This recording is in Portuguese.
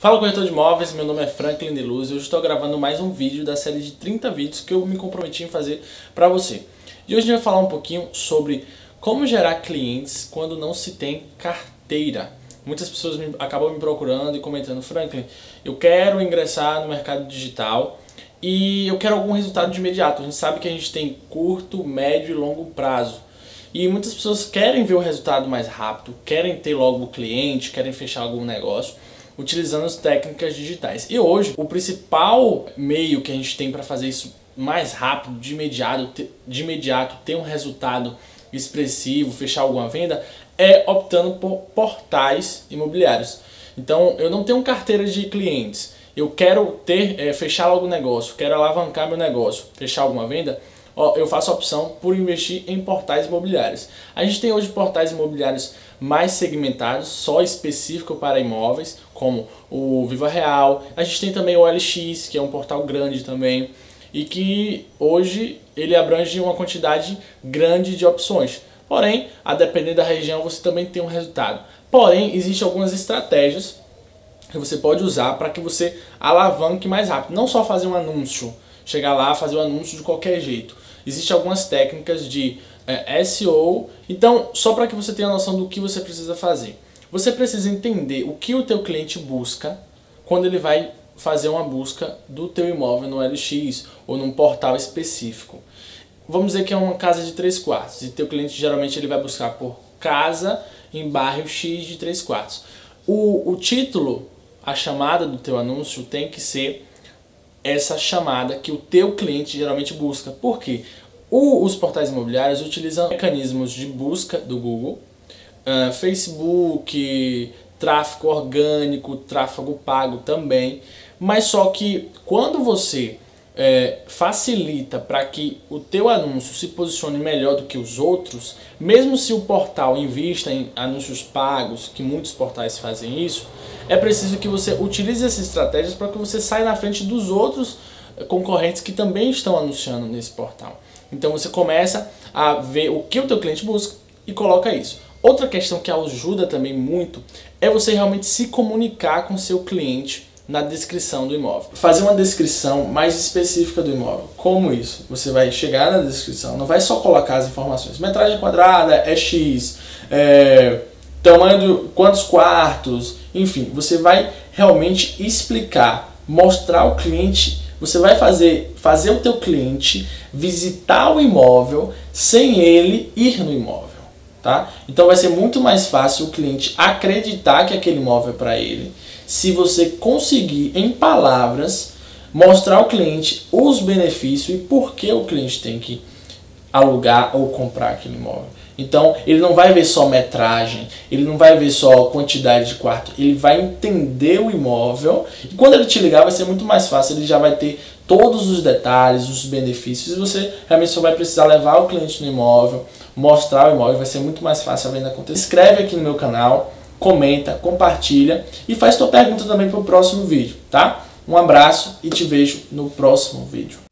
Fala corretor de imóveis, meu nome é Franklin de Luz e hoje estou gravando mais um vídeo da série de 30 vídeos que eu me comprometi em fazer para você. E hoje a gente vai falar um pouquinho sobre como gerar clientes quando não se tem carteira. Muitas pessoas me, acabam me procurando e comentando, Franklin, eu quero ingressar no mercado digital e eu quero algum resultado de imediato. A gente sabe que a gente tem curto, médio e longo prazo. E muitas pessoas querem ver o resultado mais rápido, querem ter logo o cliente, querem fechar algum negócio utilizando as técnicas digitais. E hoje, o principal meio que a gente tem para fazer isso mais rápido, de imediato, de imediato, ter um resultado expressivo, fechar alguma venda, é optando por portais imobiliários. Então, eu não tenho carteira de clientes, eu quero ter, é, fechar o negócio, quero alavancar meu negócio, fechar alguma venda, eu faço a opção por investir em portais imobiliários. A gente tem hoje portais imobiliários mais segmentados, só específico para imóveis, como o Viva Real. A gente tem também o LX, que é um portal grande também, e que hoje ele abrange uma quantidade grande de opções. Porém, a depender da região, você também tem um resultado. Porém, existem algumas estratégias que você pode usar para que você alavanque mais rápido. Não só fazer um anúncio, chegar lá, fazer um anúncio de qualquer jeito. Existem algumas técnicas de é, SEO. Então, só para que você tenha noção do que você precisa fazer. Você precisa entender o que o teu cliente busca quando ele vai fazer uma busca do teu imóvel no LX ou num portal específico. Vamos dizer que é uma casa de 3 quartos e teu cliente geralmente ele vai buscar por casa em bairro X de 3 quartos. O, o título, a chamada do teu anúncio tem que ser essa chamada que o teu cliente geralmente busca. Por quê? O, os portais imobiliários utilizam mecanismos de busca do Google, uh, Facebook, tráfego orgânico, tráfego pago também, mas só que quando você é, facilita para que o teu anúncio se posicione melhor do que os outros, mesmo se o portal invista em anúncios pagos, que muitos portais fazem isso, é preciso que você utilize essas estratégias para que você saia na frente dos outros eh, concorrentes que também estão anunciando nesse portal. Então você começa a ver o que o teu cliente busca e coloca isso. Outra questão que ajuda também muito é você realmente se comunicar com seu cliente na descrição do imóvel. Fazer uma descrição mais específica do imóvel. Como isso? Você vai chegar na descrição, não vai só colocar as informações. Metragem quadrada é X, é, tamanho quantos quartos, enfim, você vai realmente explicar, mostrar ao cliente, você vai fazer fazer o teu cliente visitar o imóvel sem ele ir no imóvel, tá? Então vai ser muito mais fácil o cliente acreditar que aquele imóvel é para ele, se você conseguir em palavras mostrar ao cliente os benefícios e por que o cliente tem que alugar ou comprar aquele imóvel. Então, ele não vai ver só metragem, ele não vai ver só quantidade de quarto, ele vai entender o imóvel. E quando ele te ligar, vai ser muito mais fácil, ele já vai ter todos os detalhes, os benefícios, e você realmente só vai precisar levar o cliente no imóvel, mostrar o imóvel, vai ser muito mais fácil a venda acontecer. Inscreve aqui no meu canal, comenta, compartilha e faz tua pergunta também para o próximo vídeo, tá? Um abraço e te vejo no próximo vídeo.